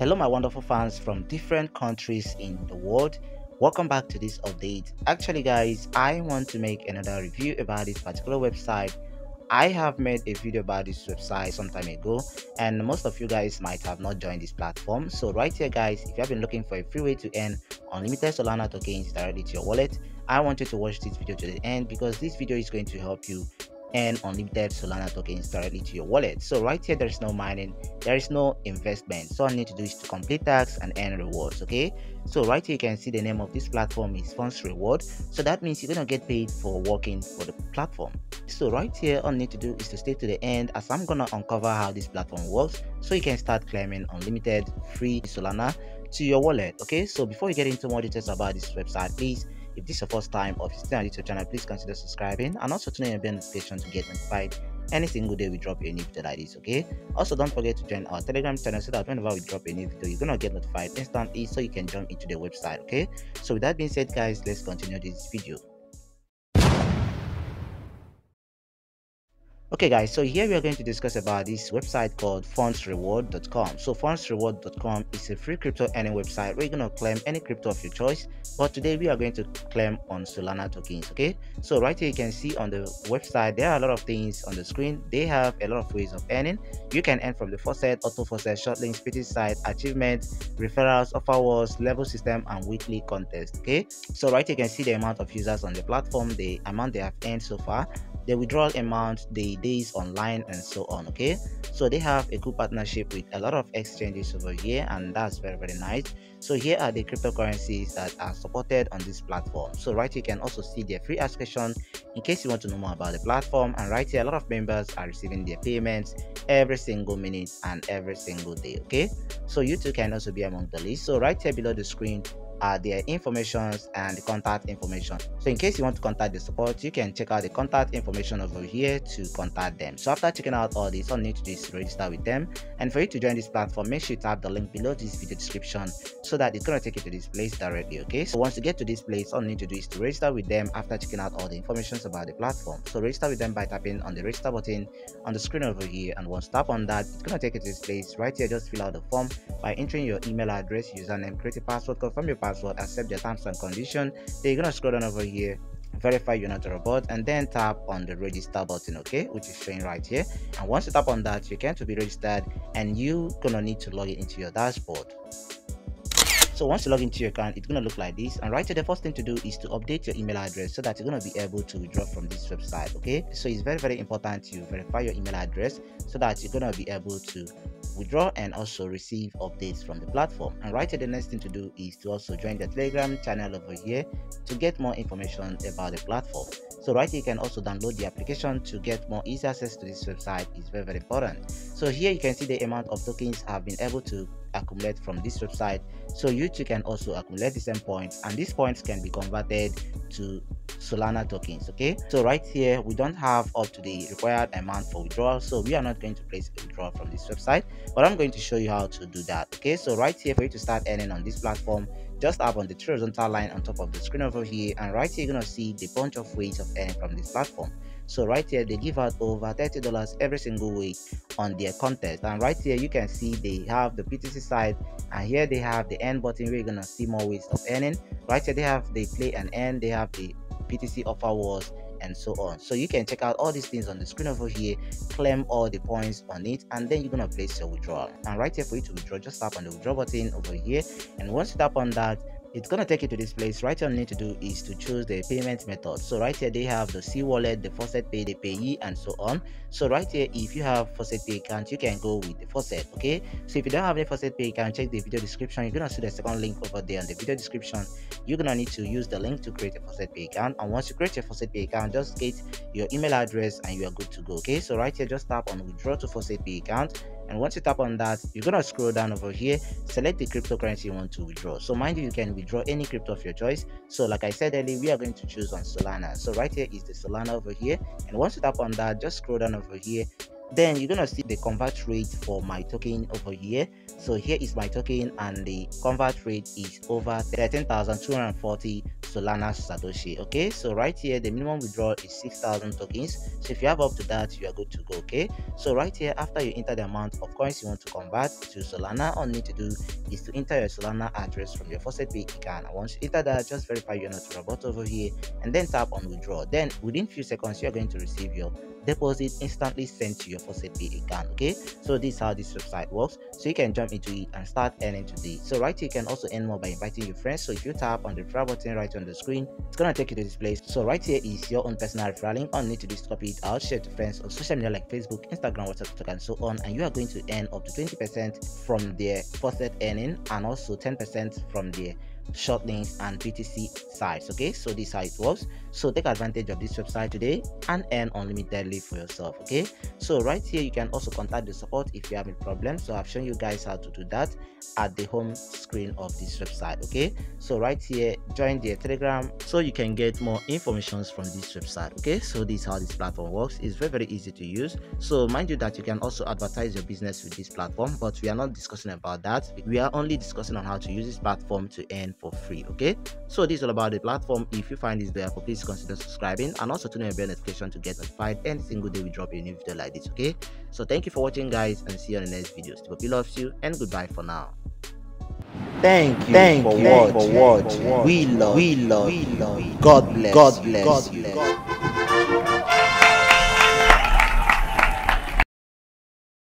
Hello, my wonderful fans from different countries in the world. Welcome back to this update. Actually, guys, I want to make another review about this particular website. I have made a video about this website some time ago, and most of you guys might have not joined this platform. So, right here, guys, if you have been looking for a free way to earn unlimited Solana tokens directly to your wallet, I want you to watch this video to the end because this video is going to help you earn unlimited Solana tokens directly to your wallet. So right here, there is no mining, there is no investment. So all I need to do is to complete tasks and earn rewards. Okay. So right here, you can see the name of this platform is Funds Reward. So that means you're gonna get paid for working for the platform. So right here, all I need to do is to stay to the end as I'm gonna uncover how this platform works, so you can start claiming unlimited free Solana to your wallet. Okay. So before you get into more details about this website, please if this is your first time or still on YouTube channel, please consider subscribing and also turn on your bell notification to get notified any single day we drop a new video like this, okay? Also, don't forget to join our Telegram channel so that whenever we drop a new video, you're gonna get notified instantly so you can jump into the website, okay? So with that being said, guys, let's continue this video. Okay guys so here we are going to discuss about this website called fundsreward.com so fundsreward.com is a free crypto earning website where you're going to claim any crypto of your choice but today we are going to claim on solana tokens okay? So right here you can see on the website there are a lot of things on the screen. They have a lot of ways of earning. You can earn from the faucet auto faucet short links pt site achievements referrals offer walls level system and weekly contest okay? So right here you can see the amount of users on the platform the amount they have earned so far the withdrawal amount, the days online, and so on. Okay, so they have a good partnership with a lot of exchanges over here, and that's very very nice. So here are the cryptocurrencies that are supported on this platform. So right here you can also see their free ask in case you want to know more about the platform. And right here, a lot of members are receiving their payments every single minute and every single day. Okay, so you too can also be among the list. So right here below the screen, uh, their informations and contact information. So in case you want to contact the support, you can check out the contact information over here to contact them. So after checking out all this, all you need to do is register with them. And for you to join this platform, make sure you tap the link below this video description so that it's going to take you to this place directly. Okay. So once you get to this place, all you need to do is to register with them after checking out all the information about the platform. So register with them by tapping on the register button on the screen over here. And once tap on that, it's going to take you to this place right here. Just fill out the form by entering your email address, username, create a password, confirm your password, accept the terms and condition. Then you're gonna scroll down over here verify you're not a robot and then tap on the register button okay? Which is showing right here. And once you tap on that you can to be registered and you gonna need to log in into your dashboard so once you log into your account it's going to look like this. And right here the first thing to do is to update your email address so that you're going to be able to withdraw from this website okay? So it's very very important to verify your email address so that you're going to be able to withdraw and also receive updates from the platform. And right here the next thing to do is to also join the telegram channel over here to get more information about the platform so right here you can also download the application to get more easy access to this website. Is very very important. So here you can see the amount of tokens have been able to accumulate from this website. So you too can also accumulate the same points and these points can be converted to solana tokens okay? So right here we don't have up to the required amount for withdrawal so we are not going to place a withdrawal from this website but i'm going to show you how to do that okay? So right here for you to start earning on this platform just tap on the horizontal line on top of the screen over here and right here you're gonna see the bunch of ways of earning from this platform. So right here they give out over 30 dollars every single week on their contest and right here you can see they have the ptc side and here they have the end button where you're gonna see more ways of earning. Right here they have the play and earn they have the ptc offer walls and so on. So you can check out all these things on the screen over here claim all the points on it and then you're gonna place your withdrawal. And right here for you to withdraw just tap on the withdraw button over here and once you tap on that it's gonna take you to this place. Right here you need to do is to choose the payment method. So right here they have the c wallet the FaucetPay the Payeer and so on. So right here if you have FaucetPay account you can go with the faucet okay? So if you don't have any FaucetPay account check the video description. You're gonna see the second link over there in the video description. You're gonna need to use the link to create a FaucetPay account. And once you create your FaucetPay account just get your email address and you are good to go okay? So right here just tap on withdraw to FaucetPay account and once you tap on that you're gonna scroll down over here select the cryptocurrency you want to withdraw. So mind you you can withdraw any crypto of your choice. So like i said earlier we are going to choose on solana. So right here is the solana over here. And once you tap on that just scroll down over here. Then you're gonna see the convert rate for my token over here. So here is my token and the convert rate is over 13,240 solana satoshi okay? So right here the minimum withdrawal is 6000 tokens. So if you have up to that you are good to go okay? So right here after you enter the amount of coins you want to convert to solana all you need to do is to enter your solana address from your FaucetPay account once you enter that just verify you're not a robot over here and then tap on withdraw. Then within few seconds you're going to receive your deposit instantly sent to your FaucetPay account okay? So this is how this website works. So you can jump into it and start earning today. So right here you can also earn more by inviting your friends. So if you tap on the referral button right on the screen. It's gonna take you to this place. So right here is your own personal referral link. All you need to do is copy it out share to friends on social media like facebook instagram whatsapp and so on. And you are going to earn up to 20 percent from their faucet earning and also 10 percent from their short links and ptc sites okay? So this is how it works. So take advantage of this website today and earn unlimitedly for yourself okay? So right here you can also contact the support if you have a problem. So i've shown you guys how to do that at the home screen of this website okay? So right here join the telegram so you can get more information from this website okay? So this is how this platform works. It's very very easy to use. So mind you that you can also advertise your business with this platform but we are not discussing about that. We are only discussing on how to use this platform to earn for free okay? So this is all about the platform. If you find this valuable please consider subscribing and also turn on your bell notification to get notified any single day we drop a new video like this okay? So thank you for watching guys and see you on the next video. Steve loves you and goodbye for now. Thank you, Thank for, you watching. for watching. We love, we love, we love. God bless, God bless, God bless.